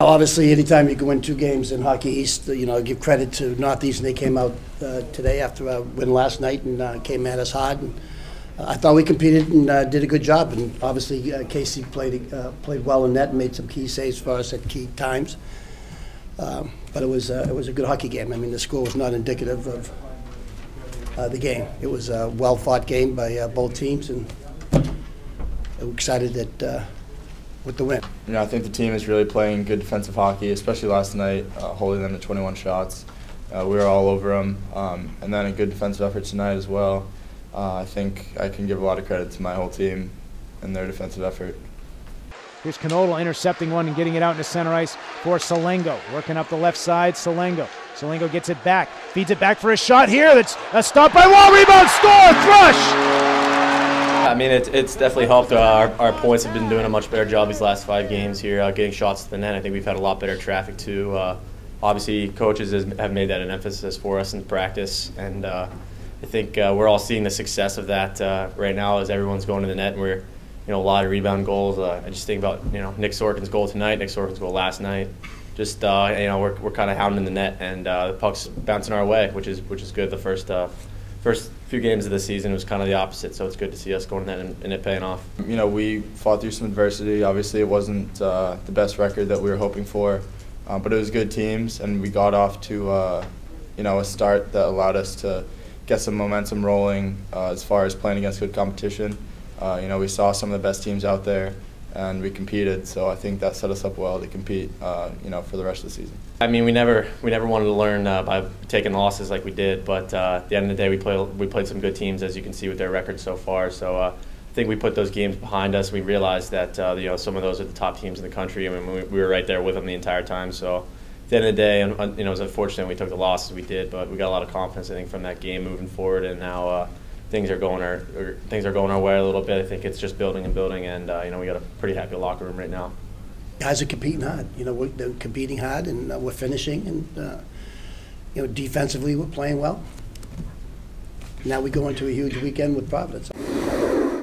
Obviously, anytime you go in two games in Hockey East, you know, give credit to Northeast, and they came out uh, today after a win last night and uh, came at us hard. And uh, I thought we competed and uh, did a good job. And obviously, uh, Casey played uh, played well in net and made some key saves for us at key times. Um, but it was uh, it was a good hockey game. I mean, the score was not indicative of uh, the game. It was a well fought game by uh, both teams, and we're excited that uh, with the win. You know, I think the team is really playing good defensive hockey, especially last night, uh, holding them to 21 shots. Uh, we were all over them, um, and then a good defensive effort tonight as well. Uh, I think I can give a lot of credit to my whole team and their defensive effort. Here's Knodel intercepting one and getting it out into center ice for Silengo. Working up the left side, Silengo. Silengo gets it back, feeds it back for a shot here. That's a stop by Wall, rebound, score, Thrush! I mean, it's, it's definitely helped. Uh, our, our points have been doing a much better job these last five games here, uh, getting shots to the net. I think we've had a lot better traffic too. Uh, obviously, coaches has, have made that an emphasis for us in practice, and uh, I think uh, we're all seeing the success of that uh, right now as everyone's going to the net. And we're, you know, a lot of rebound goals. I just think about you know Nick Sorkin's goal tonight, Nick Sorkin's goal last night. Just you know, we're, we're kind of hounding the net, and the puck's bouncing our way, which is which is good. The first first few games of the season was kind of the opposite, so it's good to see us going in and, and it paying off. You know, we fought through some adversity. Obviously, it wasn't uh, the best record that we were hoping for, uh, but it was good teams, and we got off to uh, you know a start that allowed us to get some momentum rolling uh, as far as playing against good competition. Uh, you know, we saw some of the best teams out there and we competed. So I think that set us up well to compete, uh, you know, for the rest of the season. I mean, we never we never wanted to learn uh, by taking losses like we did, but uh, at the end of the day, we played we played some good teams, as you can see with their record so far. So. Uh, I think we put those games behind us. We realized that uh, you know some of those are the top teams in the country. I mean, we, we were right there with them the entire time. So at the end of the day, you know, it was unfortunate we took the losses we did, but we got a lot of confidence I think from that game moving forward, and now uh, things are going our things are going our way a little bit. I think it's just building and building, and uh, you know we got a pretty happy locker room right now. Guys are competing hard. You know, we're they're competing hard, and uh, we're finishing, and uh, you know, defensively we're playing well. Now we go into a huge weekend with Providence.